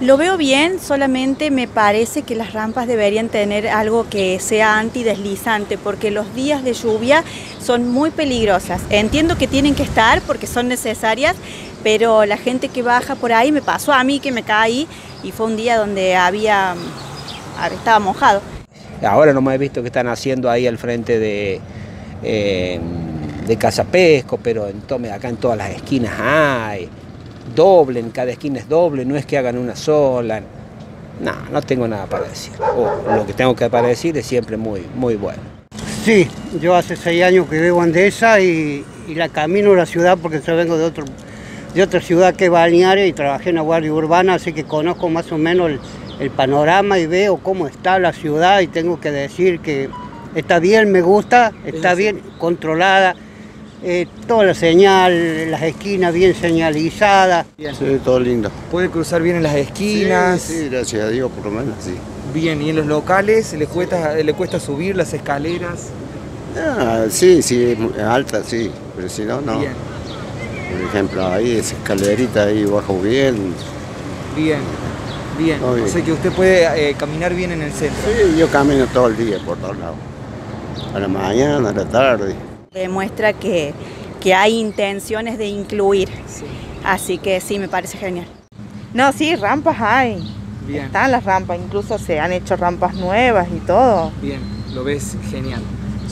Lo veo bien, solamente me parece que las rampas deberían tener algo que sea antideslizante, porque los días de lluvia son muy peligrosas. Entiendo que tienen que estar porque son necesarias, pero la gente que baja por ahí me pasó a mí que me caí y fue un día donde había estaba mojado. Ahora no me he visto que están haciendo ahí al frente de, eh, de Casa Pesco, pero en acá en todas las esquinas hay doble, en cada esquina es doble, no es que hagan una sola. No, no tengo nada para decir. O lo que tengo que para decir es siempre muy, muy bueno. Sí, yo hace seis años que vivo Andesa y, y la camino a la ciudad porque yo vengo de, otro, de otra ciudad que es Balneario y trabajé en la Guardia Urbana, así que conozco más o menos el, el panorama y veo cómo está la ciudad y tengo que decir que está bien, me gusta, está bien controlada eh, toda la señal, las esquinas bien señalizadas. Sí, todo lindo. ¿Puede cruzar bien en las esquinas? Sí, gracias a Dios, por lo menos, sí. Bien, ¿y en los locales le cuesta, le cuesta subir las escaleras? Ah, sí, sí, alta, sí, pero si no, no. Bien. Por ejemplo, ahí esa escalerita ahí bajo bien. Bien, bien. Muy O bien. sea que usted puede eh, caminar bien en el centro. Sí, yo camino todo el día por todos lados. A la mañana, a la tarde. Demuestra que, que hay intenciones de incluir, Sí. así que sí, me parece genial. No, sí, rampas hay. Bien, Están las rampas, incluso se han hecho rampas nuevas y todo. bien, lo ves genial.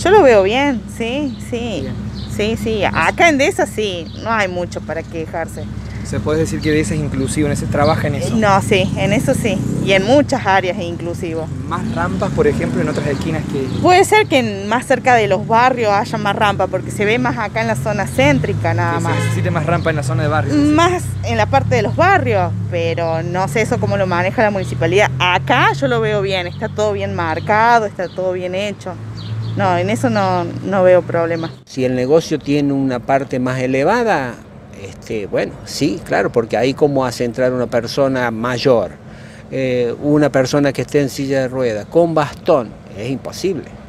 Yo lo veo bien, sí, sí. Bien. Sí, sí. Acá en Deza sí, no hay mucho para quejarse. ¿Se puede decir que ese es inclusivo, en ese trabaja en eso? No, sí, en eso sí. Y en muchas áreas inclusivo. Más rampas, por ejemplo, en otras esquinas que... Puede ser que más cerca de los barrios haya más rampa, porque se ve más acá en la zona céntrica nada que se más. necesite más rampa en la zona de barrio. Más en la parte de los barrios, pero no sé eso cómo lo maneja la municipalidad. Acá yo lo veo bien, está todo bien marcado, está todo bien hecho. No, en eso no, no veo problema. Si el negocio tiene una parte más elevada, este, bueno, sí, claro, porque ahí cómo hace entrar una persona mayor, eh, una persona que esté en silla de ruedas, con bastón, es imposible.